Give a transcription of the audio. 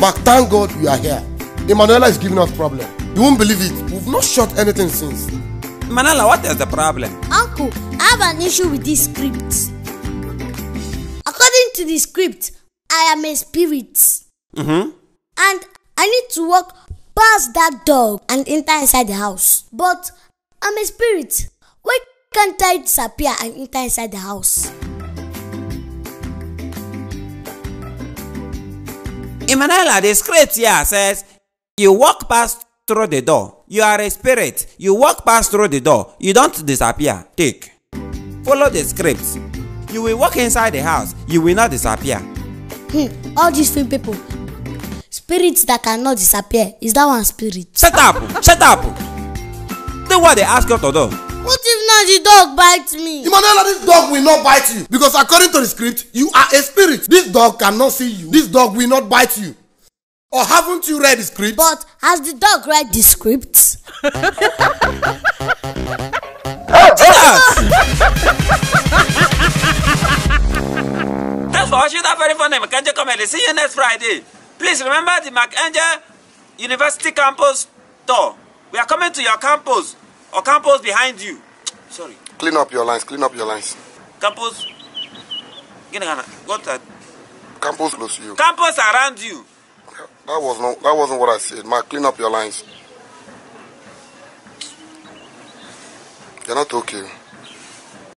Mark, thank God you are here. Emmanuella is giving us problem. You won't believe it. We've not shot anything since. Manala, what is the problem? Uncle, I have an issue with this script. According to the script, I am a spirit. Mm-hmm. And I need to walk past that dog and enter inside the house. But I'm a spirit. Why can't I disappear and enter inside the house? Emanuela, the script here says you walk past through the door. You are a spirit. You walk past through the door. You don't disappear. Take. Follow the script. You will walk inside the house. You will not disappear. Hmm, all these few people. Spirits that cannot disappear. Is that one spirit? Shut up! Shut up! Do what they ask you to do. What if now the dog bites me? Emanuela, this dog will not bite you. Because according to the script, you are a spirit. This dog cannot see you. This dog will not bite you. Or haven't you read the script? But has the dog read the script? Thanks for watching that very funny Mark Angel comedy. See you next Friday. Please remember the Mark Angel University campus door. We are coming to your campus or campus behind you. Sorry. Clean up your lines. Clean up your lines. Campus. Gini kana, What? the- Campus close you. Campus around you. That was not. That wasn't what I said. Mark, clean up your lines. You're not okay.